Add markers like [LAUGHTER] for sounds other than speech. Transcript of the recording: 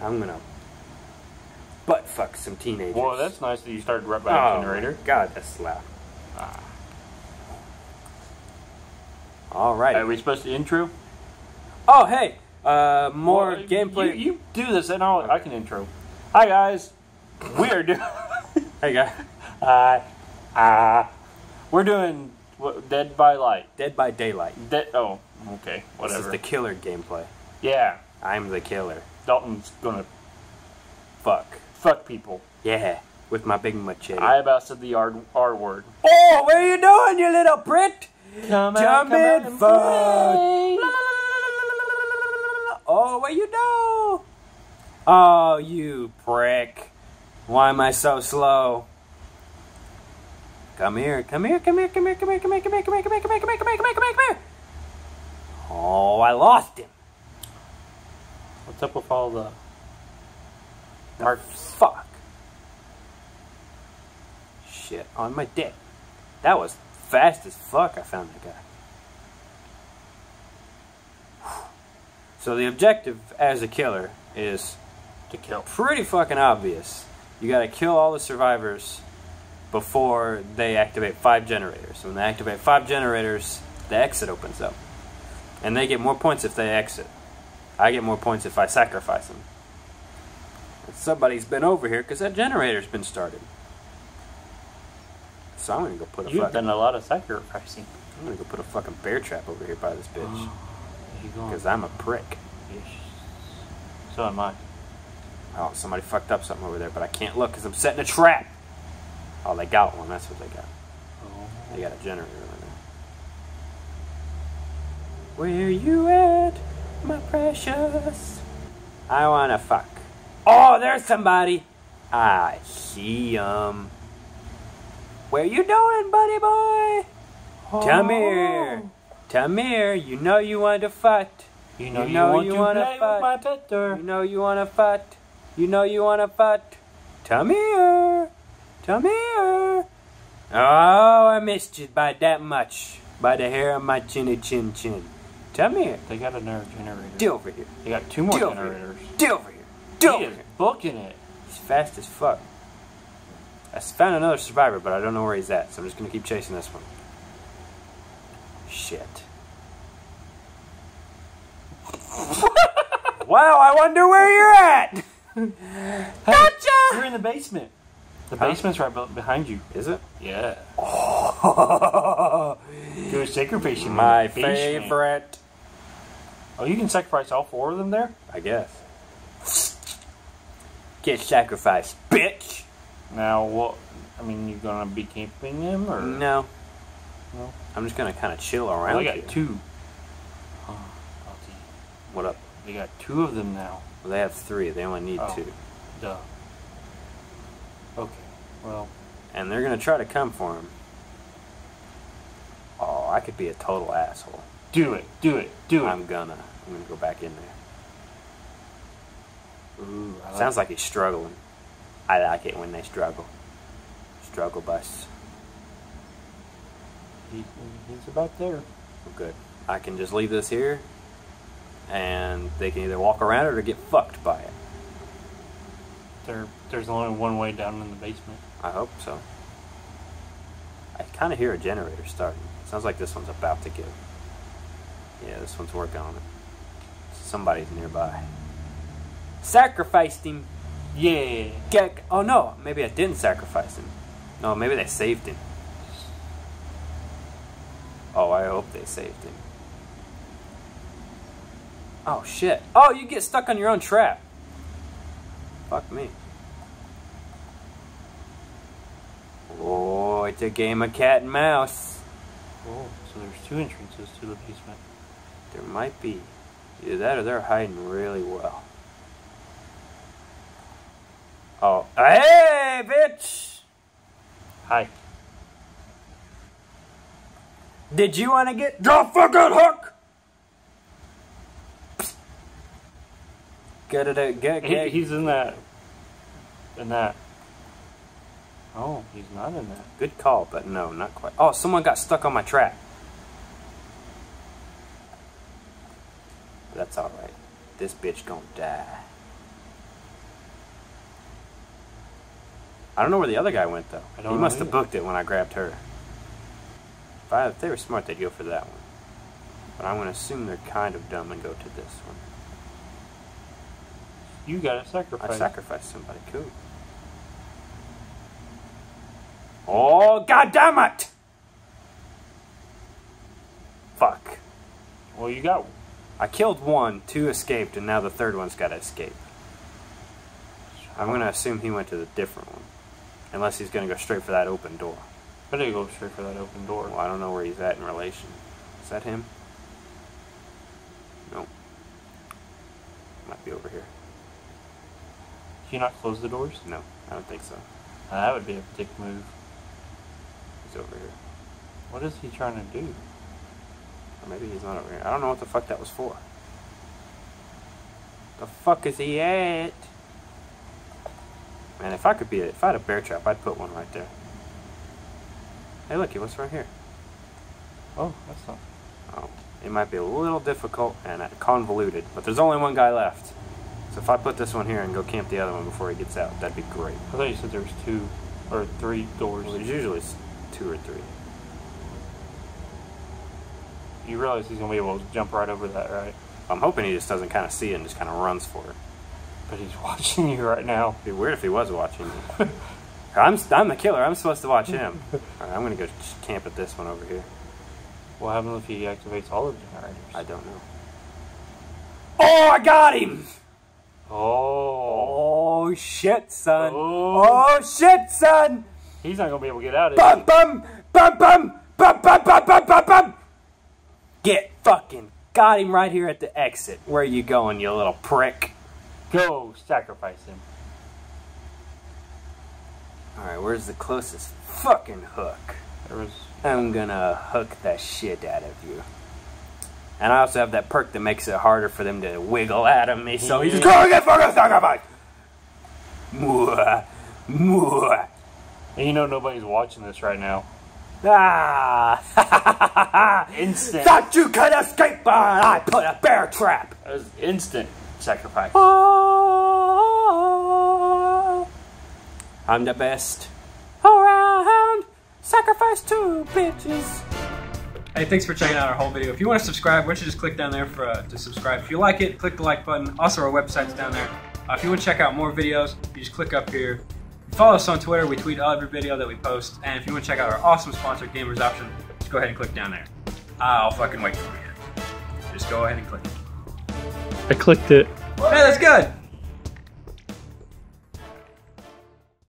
I'm gonna butt fuck some teenagers. Well, that's nice that you started right by oh, the generator. God, that's loud. All right. Are we supposed to intro? Oh, hey, uh, more Well, gameplay. You, you do this, and I'll, I can intro. Hi guys, we are doing. [LAUGHS] Hey, guy. uh, uh, we're doing what, Dead by Light. Dead by Daylight. Dead. Oh, okay, Whatever. This is the killer gameplay. yeah, I'm the killer. Dalton's gonna Fuck. fuck people. Yeah, with my big machete. I about said the R, R word. oh, what are you doing, you little prick? Come Jump in, fuck. Oh, what you do? Oh, you prick. Why am I so slow? Come here, come here, come here, come here, come here, come here, come here, come here, come here, come here, come here, come here, come here, come here. Oh, I lost him. What's up with all the? Dark fuck. Shit, on my dick. That was fast as fuck, I found that guy. [SIGHS] So the objective as a killer is To kill. pretty fucking obvious. You gotta kill all the survivors before they activate five generators. When they activate five generators, the exit opens up. And they get more points if they exit. I get more points if I sacrifice them. And somebody's been over here because that generator's been started. So I'm gonna go put a You've fucking, done a lot of sacrificing. I'm gonna go put a fucking bear trap over here by this [GASPS] bitch. Where you going? Because I'm a prick. Yes. So am I. Oh, somebody fucked up something over there, but I can't look because I'm setting a trap. Oh, they got one. That's what they got. Oh. They got a generator right now. Where you at, my precious? I wanna fuck. Oh, there's somebody. I see him. Where you doing, buddy boy? Come oh. here. Come here. You know you want to fight. You know You you, know want you to wanna play fight. with my tester. You know you wanna fight. You know you wanna fight. Come here. Come here. Oh, I missed you by that much. By the hair of my chinny chin chin. Come here. They got another generator. Deal over here. They got two more over generators. here. Get over here. Get He over is here. booking it. He's fast as fuck. I found another survivor, but I don't know where he's at, so I'm just gonna keep chasing this one. Shit. [LAUGHS] wow, I wonder where you're at! Gotcha! You're in the basement. The Huh? basement's right be- behind you. Is it? Yeah. [LAUGHS] Oh, Do a sacrifice in my basement. favorite. Oh, you can sacrifice all four of them there? I guess. Get sacrificed, bitch! Now, what? I mean, you're gonna be camping them or? No. No. I'm just gonna kind of chill Well, around they got here. two. Oh. What up? They got two of them now. Well, they have three. They only need Oh. two. Duh. Okay. Well, And they're gonna try to come for him. Oh, I could be a total asshole. do it. Do it. Do it. I'm gonna. I'm gonna go back in there. Ooh, I Sounds like he's struggling. I like it when they struggle. Struggle bus. He, he's about there. Good. I can just leave this here, and they can either walk around it or get fucked by it. There, there's only one way down in the basement. I hope so. I kind of hear a generator starting. Sounds like this one's about to give. Yeah, this one's working on it. Somebody's nearby. Sacrificed him. Yeah. Get, oh no, maybe I didn't sacrifice him. No, maybe they saved him. Oh, I hope they saved him. Oh shit. Oh, you get stuck on your own trap. Fuck me. Oh, it's a game of cat and mouse. Oh, so there's two entrances to the basement. There might be. Either that or they're hiding really well. Oh, hey, bitch! Hi. Did you want to get the fucking hook? Get it, get, get. He, he's in that. In that. Oh, he's not in that. Good call, but no, not quite. Oh, someone got stuck on my trap. That's all right. This bitch gonna die. I don't know where the other guy went though. he must have booked it when I grabbed her. If, I, if they were smart, they'd go for that one. But I'm gonna assume they're kind of dumb and go to this one. You got to sacrifice. I sacrificed somebody. Cool. Oh god damn it! Fuck. Well, you got. I killed one, two escaped, and now the third one's got to escape. I'm gonna assume he went to the different one, unless he's gonna go straight for that open door. Better go straight for that open door. Well, I don't know where he's at in relation. Is that him? Nope. Might be over here. Can you not close the doors? No, I don't think so. Uh, that would be a dick move. He's over here. What is he trying to do? Or maybe he's not over here. I don't know what the fuck that was for. The fuck is he at? Man, if I could be a, if I had a bear trap, I'd put one right there. Hey, look, what's right here? Oh, that's not. Oh, it might be a little difficult and convoluted, but there's only one guy left. So if I put this one here and go camp the other one before he gets out, that'd be great. I thought you said there was two or three doors. Well, there's usually two or three. You realize he's gonna be able to jump right over that, right? I'm hoping he just doesn't kind of see it and just kind of runs for it. But he's [LAUGHS] watching you right now. It'd be weird if he was watching me. I'm, I'm the killer. I'm supposed to watch him. [LAUGHS] All right, I'm gonna go camp at this one over here. What happens if he activates all of the generators? I don't know. Oh, I got him! Oh. Oh shit, son! Oh. Oh shit, son! He's not gonna be able to get out of Bum it. bum bum bum bum bum bum bum bum bum. Get fucking got him right here at the exit. Where are you going, you little prick? Go sacrifice him. All right, where's the closest fucking hook? There was. I'm gonna hook the shit out of you. And I also have that perk that makes it harder for them to wiggle out of me, so he's just Yeah. going to get fucking sacrificed! Mwah, mwah. And you know nobody's watching this right now. Ah! [LAUGHS] Instant. Thought you could escape, but I put a bear trap! That was instant sacrifice. Oh, I'm the best around. Sacrifice two bitches. Hey, thanks for checking out our whole video. If you want to subscribe, why don't you just click down there for uh, to subscribe. If you like it, click the like button. Also, our website's down there. Uh, if you want to check out more videos, you just click up here. Follow us on Twitter. We tweet every video that we post. And if you want to check out our awesome sponsor, Gamers Option, just go ahead and click down there. I'll fucking wait for you. Just go ahead and click. I clicked it. Hey, that's good.